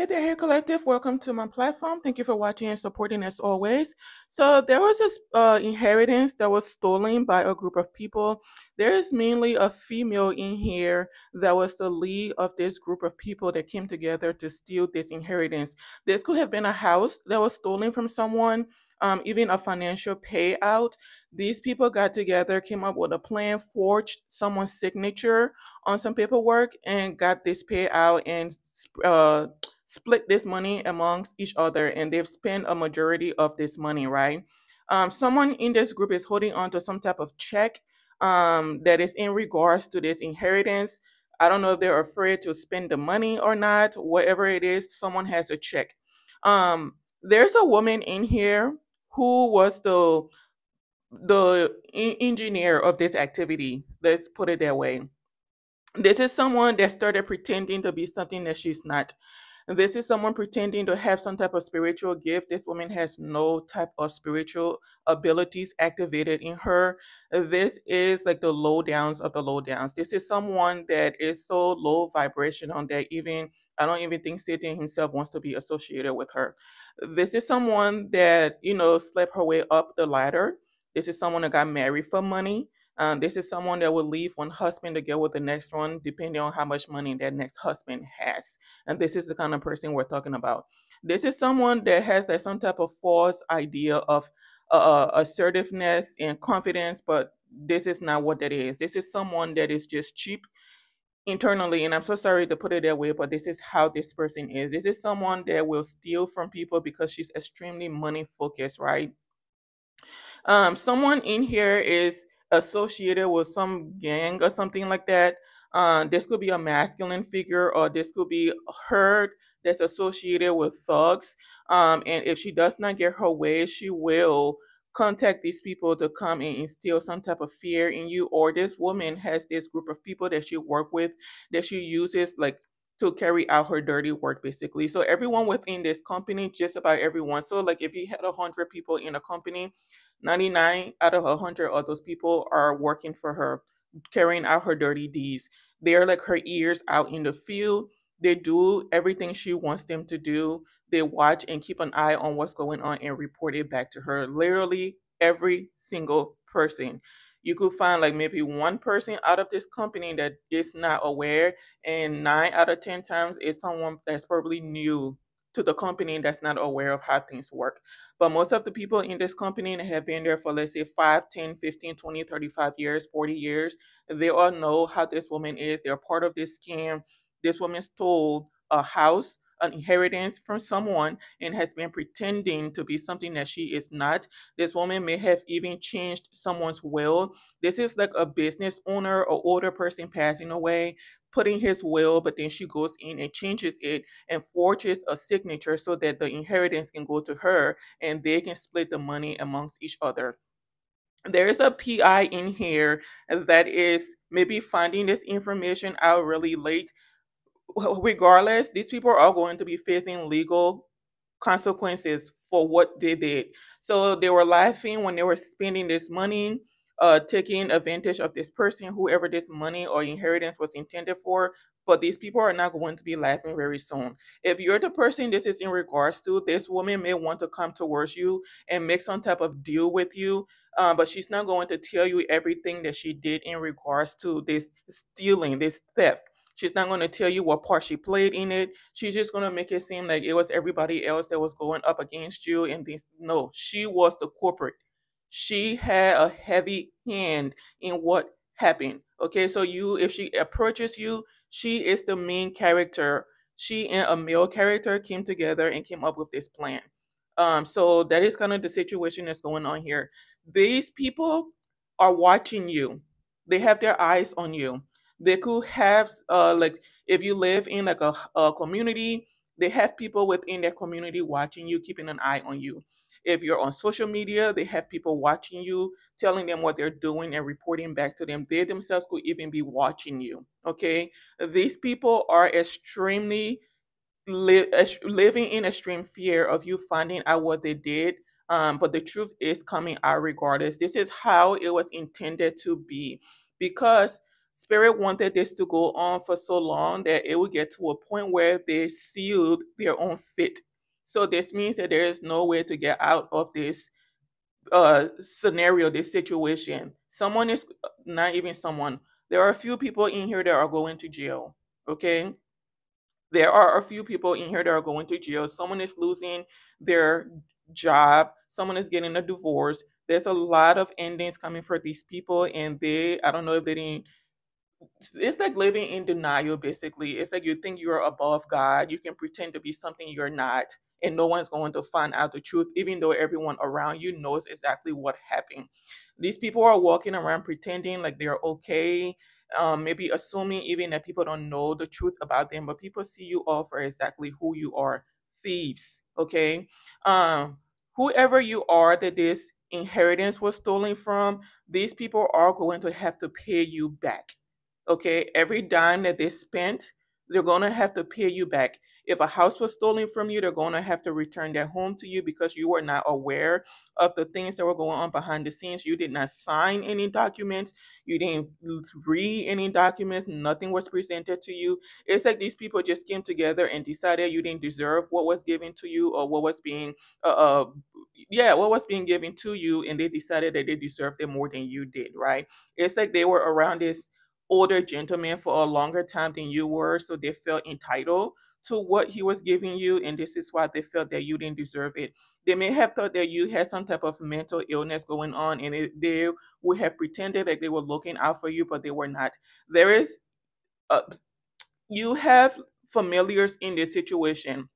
Hey there, Hair Collective. Welcome to my platform. Thank you for watching and supporting as always. So there was this uh, inheritance that was stolen by a group of people. There is mainly a female in here that was the lead of this group of people that came together to steal this inheritance. This could have been a house that was stolen from someone, um, even a financial payout. These people got together, came up with a plan, forged someone's signature on some paperwork, and got this payout and uh, split this money amongst each other and they've spent a majority of this money, right? Um, someone in this group is holding on to some type of check um, that is in regards to this inheritance. I don't know if they're afraid to spend the money or not. Whatever it is, someone has a check. Um, there's a woman in here who was the the engineer of this activity. Let's put it that way. This is someone that started pretending to be something that she's not. This is someone pretending to have some type of spiritual gift. This woman has no type of spiritual abilities activated in her. This is like the low downs of the low downs. This is someone that is so low vibrational that even I don't even think Satan himself wants to be associated with her. This is someone that, you know, slept her way up the ladder. This is someone that got married for money. Um, this is someone that will leave one husband to go with the next one, depending on how much money that next husband has. And this is the kind of person we're talking about. This is someone that has that some type of false idea of uh, assertiveness and confidence, but this is not what that is. This is someone that is just cheap internally and i'm so sorry to put it that way but this is how this person is this is someone that will steal from people because she's extremely money focused right um someone in here is associated with some gang or something like that. Uh, this could be a masculine figure, or this could be her that's associated with thugs. Um, and if she does not get her way, she will contact these people to come and instill some type of fear in you. Or this woman has this group of people that she work with that she uses like to carry out her dirty work basically so everyone within this company just about everyone so like if you had a hundred people in a company 99 out of 100 of those people are working for her, carrying out her dirty deeds. They're like her ears out in the field. They do everything she wants them to do. They watch and keep an eye on what's going on and report it back to her. Literally every single person. You could find like maybe one person out of this company that is not aware, and nine out of 10 times it's someone that's probably new to the company that's not aware of how things work. But most of the people in this company have been there for, let's say, 5, 10, 15, 20, 35 years, 40 years. They all know how this woman is. They're part of this scam. This woman stole a house an inheritance from someone and has been pretending to be something that she is not. This woman may have even changed someone's will. This is like a business owner or older person passing away, putting his will, but then she goes in and changes it and forges a signature so that the inheritance can go to her and they can split the money amongst each other there's a PI in here that is maybe finding this information out really late regardless, these people are going to be facing legal consequences for what they did. So they were laughing when they were spending this money, uh, taking advantage of this person, whoever this money or inheritance was intended for. But these people are not going to be laughing very soon. If you're the person this is in regards to, this woman may want to come towards you and make some type of deal with you. Uh, but she's not going to tell you everything that she did in regards to this stealing, this theft. She's not going to tell you what part she played in it. She's just going to make it seem like it was everybody else that was going up against you. And this, no, she was the corporate. She had a heavy hand in what happened. Okay, so you, if she approaches you, she is the main character. She and a male character came together and came up with this plan. Um, so that is kind of the situation that's going on here. These people are watching you. They have their eyes on you they could have uh, like if you live in like a, a community they have people within their community watching you keeping an eye on you. If you're on social media they have people watching you telling them what they're doing and reporting back to them. They themselves could even be watching you okay? These people are extremely li- living in extreme fear of you finding out what they did um, but the truth is coming out regardless. This is how it was intended to be. Because Spirit wanted this to go on for so long that it would get to a point where they sealed their own fate. So this means that there is no way to get out of this uh, scenario, this situation. Someone is not even someone. There are a few people in here that are going to jail. Okay, there are a few people in here that are going to jail. Someone is losing their job. Someone is getting a divorce. There's a lot of endings coming for these people, and they, I don't know if they didn't it's like living in denial basically. It's like you think you're above god. You can pretend to be something you're not and no one's going to find out the truth even though everyone around you knows exactly what happened. These people are walking around pretending like they're okay um, maybe assuming even that people don't know the truth about them but people see you all for exactly who you are thieves okay? Um whoever you are that this inheritance was stolen from these people are going to have to pay you back okay? Every dime that they spent, they're going to have to pay you back. If a house was stolen from you, they're going to have to return their home to you because you were not aware of the things that were going on behind the scenes. You did not sign any documents. You didn't read any documents. Nothing was presented to you. It's like these people just came together and decided you didn't deserve what was given to you or what was being, uh, uh yeah, what was being given to you, and they decided that they deserved it more than you did, right? It's like they were around this older gentleman for a longer time than you were, so they felt entitled to what he was giving you, and this is why they felt that you didn't deserve it. They may have thought that you had some type of mental illness going on, and it, they would have pretended that they were looking out for you, but they were not. There is, a, you have familiars in this situation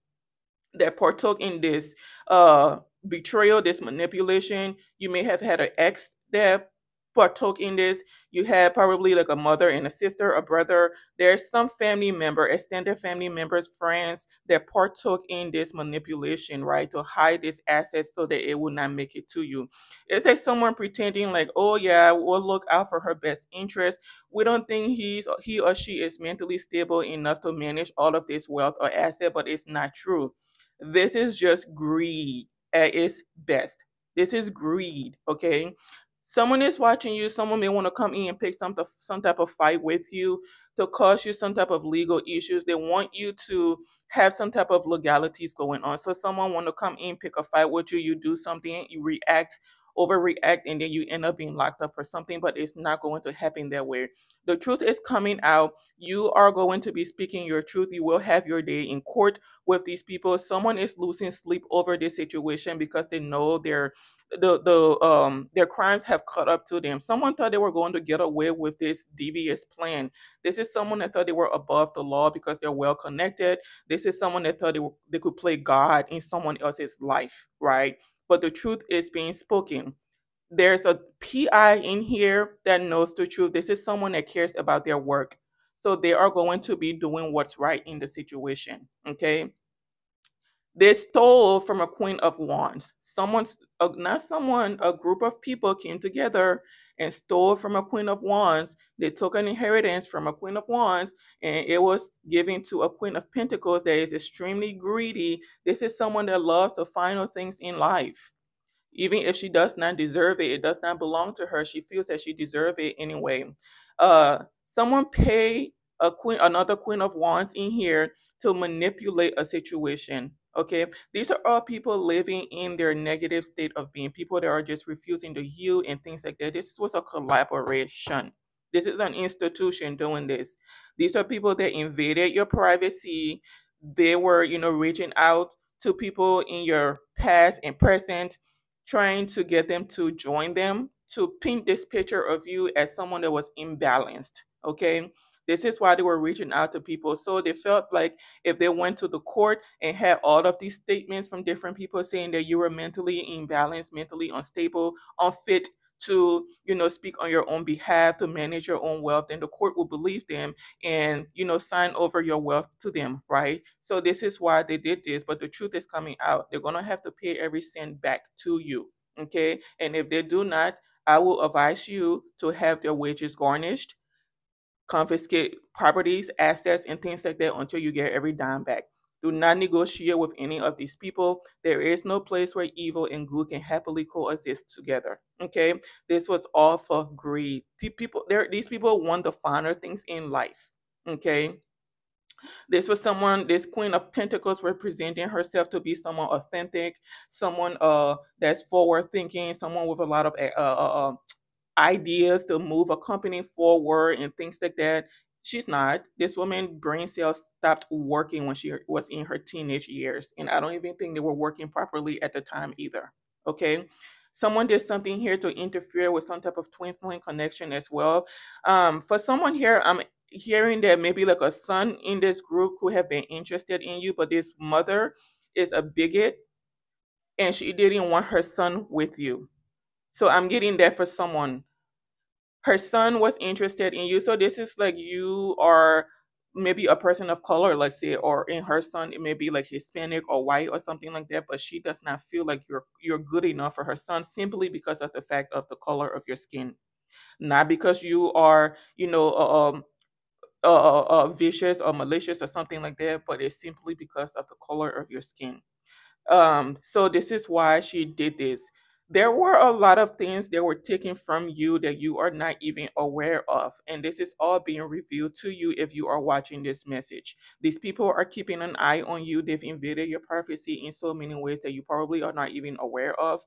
that partook in this uh, betrayal, this manipulation. You may have had an ex that partook in this. You had probably like a mother and a sister, a brother. There's some family member, extended family members, friends that partook in this manipulation, right? To hide this asset so that it would not make it to you. It's like someone pretending like, oh yeah, we'll look out for her best interest. We don't think he's he or she is mentally stable enough to manage all of this wealth or asset, but it's not true. This is just greed at its best. This is greed, okay? Someone is watching you someone may want to come in and pick some, some type of fight with you to cause you some type of legal issues. They want you to have some type of legalities going on. So someone want to come in pick a fight with you you do something you react overreact and then you end up being locked up for something but it's not going to happen that way the truth is coming out you are going to be speaking your truth you will have your day in court with these people someone is losing sleep over this situation because they know they're the the um their crimes have caught up to them. Someone thought they were going to get away with this devious plan. This is someone that thought they were above the law because they're well connected. This is someone that thought they, were, they could play God in someone else's life, right? But the truth is being spoken. There's a PI in here that knows the truth. This is someone that cares about their work. So they are going to be doing what's right in the situation. Okay. They stole from a queen of wands. Someone, uh, not someone, a group of people came together and stole from a queen of wands. They took an inheritance from a queen of wands and it was given to a queen of pentacles that is extremely greedy. This is someone that loves the final things in life. Even if she does not deserve it, it does not belong to her. She feels that she deserves it anyway. Uh, someone pay a queen, another queen of wands in here to manipulate a situation. Okay, these are all people living in their negative state of being, people that are just refusing to heal and things like that. This was a collaboration. This is an institution doing this. These are people that invaded your privacy. They were, you know, reaching out to people in your past and present, trying to get them to join them to paint this picture of you as someone that was imbalanced. Okay, this is why they were reaching out to people. So they felt like if they went to the court and had all of these statements from different people saying that you were mentally imbalanced, mentally unstable, unfit to you know speak on your own behalf to manage your own wealth then the court will believe them and you know sign over your wealth to them right? So this is why they did this. But the truth is coming out. They're going to have to pay every cent back to you okay? And if they do not i will advise you to have their wages garnished confiscate properties, assets, and things like that until you get every dime back. Do not negotiate with any of these people. There is no place where evil and good can happily coexist together. Okay, this was all for greed. People, there, these people want the finer things in life. Okay, this was someone, this Queen of Pentacles, representing herself to be someone authentic, someone uh that's forward thinking, someone with a lot of uh, uh, uh, ideas to move a company forward and things like that. She's not. This woman brain cells stopped working when she was in her teenage years, and I don't even think they were working properly at the time either. Okay, someone did something here to interfere with some type of twin flame connection as well. Um, for someone here, I'm hearing that maybe like a son in this group could have been interested in you, but this mother is a bigot and she didn't want her son with you. So I'm getting that for someone. Her son was interested in you. So this is like you are maybe a person of color, let's say, or in her son, it may be like Hispanic or white or something like that, but she does not feel like you're you're good enough for her son simply because of the fact of the color of your skin. Not because you are, you know, um, uh, uh, vicious or malicious or something like that, but it's simply because of the color of your skin. Um, so this is why she did this. There were a lot of things that were taken from you that you are not even aware of. And this is all being revealed to you if you are watching this message. These people are keeping an eye on you. They've invaded your privacy in so many ways that you probably are not even aware of.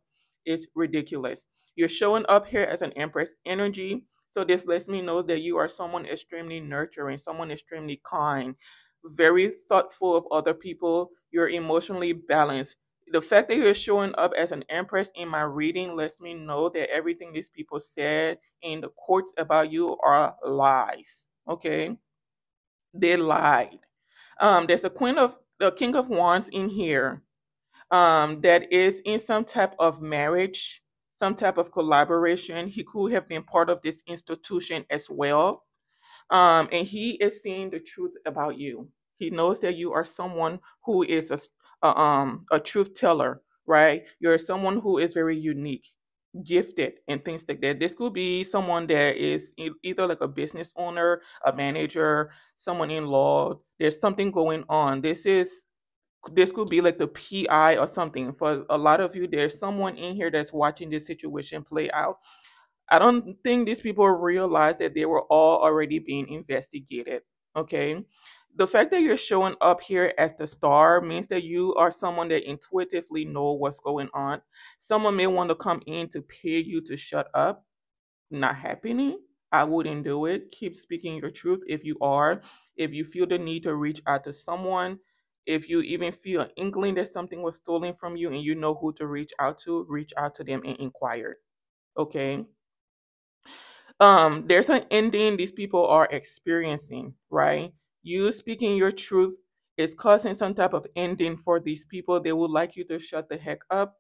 It's ridiculous. You're showing up here as an Empress energy. So this lets me know that you are someone extremely nurturing, someone extremely kind, very thoughtful of other people. You're emotionally balanced. The fact that you're showing up as an empress in my reading lets me know that everything these people said in the courts about you are lies. Okay? They lied. Um, there's a queen of the king of wands in here um, that is in some type of marriage, some type of collaboration. He could have been part of this institution as well. Um, and he is seeing the truth about you. He knows that you are someone who is a, a, um, a truth teller, right? You're someone who is very unique, gifted, and things like that. This could be someone that is either like a business owner, a manager, someone in law. There's something going on. This is this could be like the PI or something. For a lot of you, there's someone in here that's watching this situation play out. I don't think these people realize that they were all already being investigated. Okay. The fact that you're showing up here as the star means that you are someone that intuitively know what's going on. Someone may want to come in to pay you to shut up. Not happening. I wouldn't do it. Keep speaking your truth if you are. If you feel the need to reach out to someone, if you even feel an inkling that something was stolen from you and you know who to reach out to, reach out to them and inquire. Okay um there's an ending these people are experiencing right you speaking your truth is causing some type of ending for these people. They would like you to shut the heck up.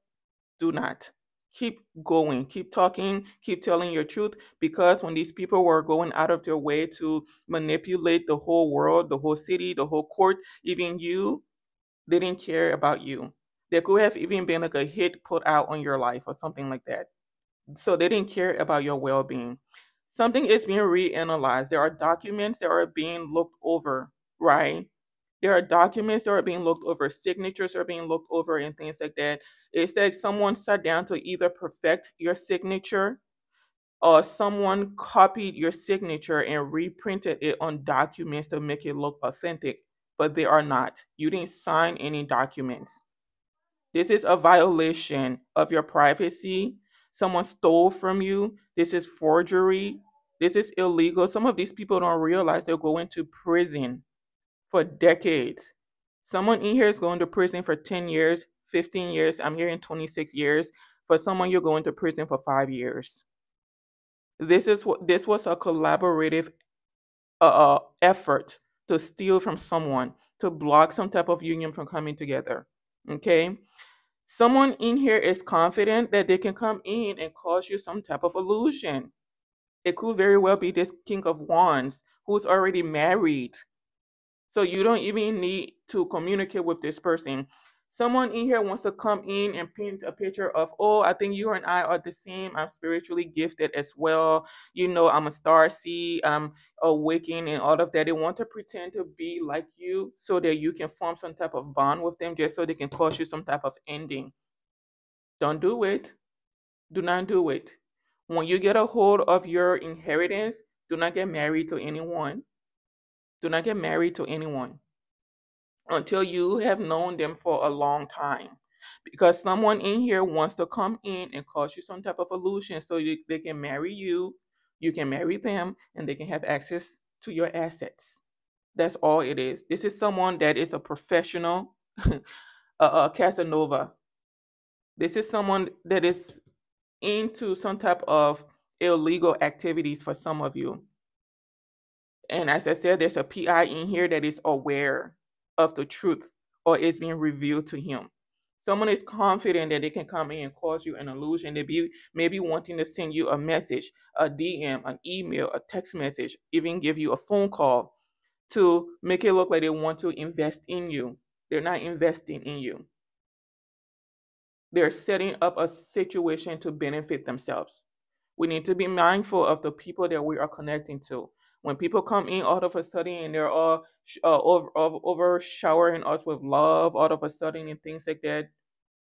Do not. Keep going. Keep talking. Keep telling your truth because when these people were going out of their way to manipulate the whole world the whole city the whole court even you they didn't care about you. There could have even been like a hit put out on your life or something like that. So they didn't care about your well-being something is being reanalyzed there are documents that are being looked over right there are documents that are being looked over signatures are being looked over and things like that it's like someone sat down to either perfect your signature or someone copied your signature and reprinted it on documents to make it look authentic but they are not you didn't sign any documents this is a violation of your privacy. Someone stole from you. This is forgery. This is illegal. Some of these people don't realize they're going to prison for decades. Someone in here is going to prison for 10 years, 15 years. I'm hearing 26 years. For someone, you're going to prison for five years. This is what this was a collaborative uh, uh, effort to steal from someone, to block some type of union from coming together. Okay? Someone in here is confident that they can come in and cause you some type of illusion. It could very well be this King of Wands who's already married. So you don't even need to communicate with this person. Someone in here wants to come in and paint a picture of, oh, I think you and I are the same. I'm spiritually gifted as well. You know, I'm a star seed, I'm awakened, and all of that. They want to pretend to be like you so that you can form some type of bond with them just so they can cause you some type of ending. Don't do it. Do not do it. When you get a hold of your inheritance, do not get married to anyone. Do not get married to anyone until you have known them for a long time. Because someone in here wants to come in and cause you some type of illusion so you, they can marry you, you can marry them, and they can have access to your assets. That's all it is. This is someone that is a professional, a, a Casanova. This is someone that is into some type of illegal activities for some of you. And as I said, there's a PI in here that is aware of the truth or is being revealed to him. Someone is confident that they can come in and cause you an illusion. They be maybe wanting to send you a message, a DM, an email, a text message, even give you a phone call to make it look like they want to invest in you. They're not investing in you. They're setting up a situation to benefit themselves. We need to be mindful of the people that we are connecting to when people come in all of a sudden and they're all uh, over, over showering us with love all of a sudden and things like that,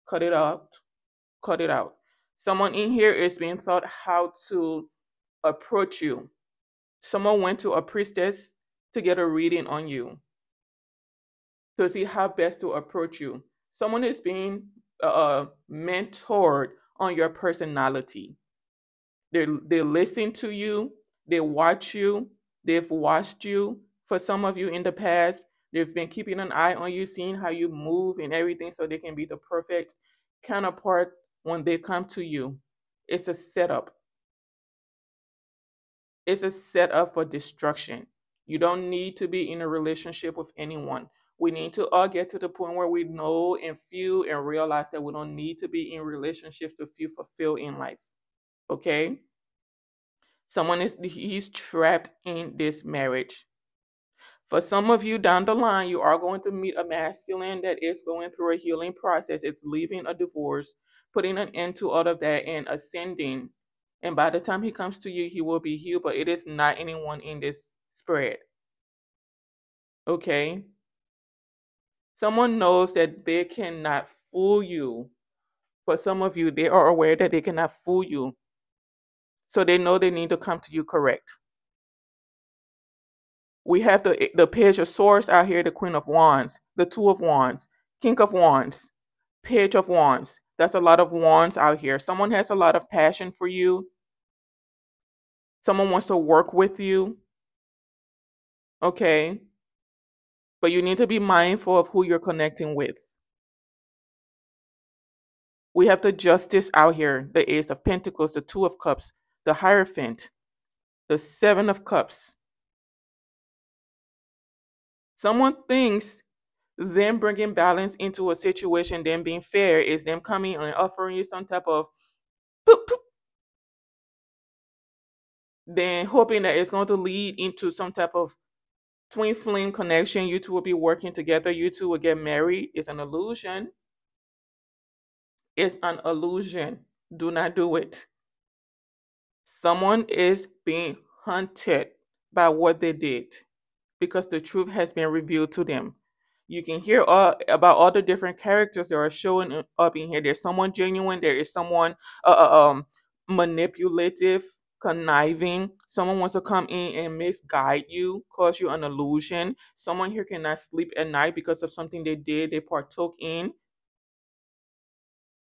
cut it out. Cut it out. Someone in here is being taught how to approach you. Someone went to a priestess to get a reading on you to see how best to approach you. Someone is being uh, mentored on your personality. They they listen to you, they watch you, They've watched you for some of you in the past. They've been keeping an eye on you, seeing how you move and everything so they can be the perfect counterpart when they come to you. It's a setup. It's a setup for destruction. You don't need to be in a relationship with anyone. We need to all get to the point where we know and feel and realize that we don't need to be in relationships to feel fulfilled in life. Okay? Someone is he's trapped in this marriage. For some of you down the line, you are going to meet a masculine that is going through a healing process. It's leaving a divorce, putting an end to all of that, and ascending. And by the time he comes to you, he will be healed, but it is not anyone in this spread. Okay? Someone knows that they cannot fool you. For some of you, they are aware that they cannot fool you. So they know they need to come to you correct. We have the, the page of swords out here, the queen of wands, the two of wands, king of wands, page of wands. That's a lot of wands out here. Someone has a lot of passion for you. Someone wants to work with you. Okay. But you need to be mindful of who you're connecting with. We have the justice out here, the ace of pentacles, the two of cups, the Hierophant, the Seven of Cups. Someone thinks them bringing balance into a situation, them being fair, is them coming and offering you some type of poop, then hoping that it's going to lead into some type of twin flame connection. You two will be working together. You two will get married. It's an illusion. It's an illusion. Do not do it. Someone is being hunted by what they did because the truth has been revealed to them. You can hear all, about all the different characters that are showing up in here. There's someone genuine. There is someone uh, uh, um, manipulative, conniving. Someone wants to come in and misguide you, cause you an illusion. Someone here cannot sleep at night because of something they did, they partook in.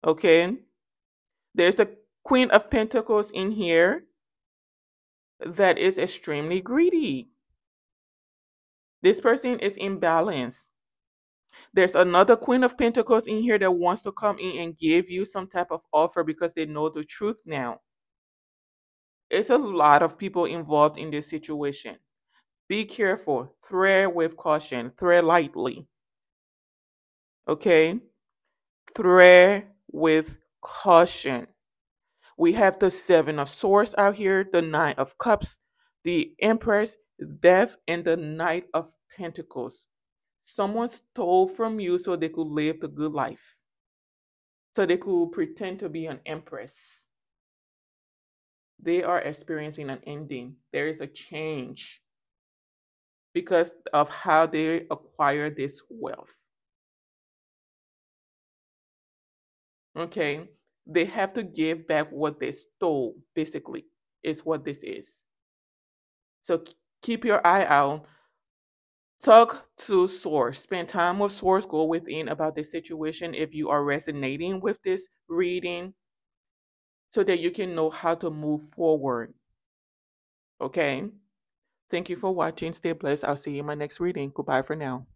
Okay. There's a Queen of Pentacles in here that is extremely greedy. This person is imbalanced. There's another Queen of Pentacles in here that wants to come in and give you some type of offer because they know the truth now. It's a lot of people involved in this situation. Be careful. Thread with caution. Thread lightly. Okay? Thread with caution. We have the Seven of Swords out here, the Nine of Cups, the Empress, Death, and the Knight of Pentacles. someone stole from you so they could live the good life, so they could pretend to be an empress. They are experiencing an ending. There is a change because of how they acquire this wealth. Okay, they have to give back what they stole, basically, is what this is. So keep your eye out. Talk to source. Spend time with source. Go within about this situation if you are resonating with this reading so that you can know how to move forward. Okay? Thank you mm-hmm. for watching. Stay blessed. I'll see you in my next reading. Goodbye for now.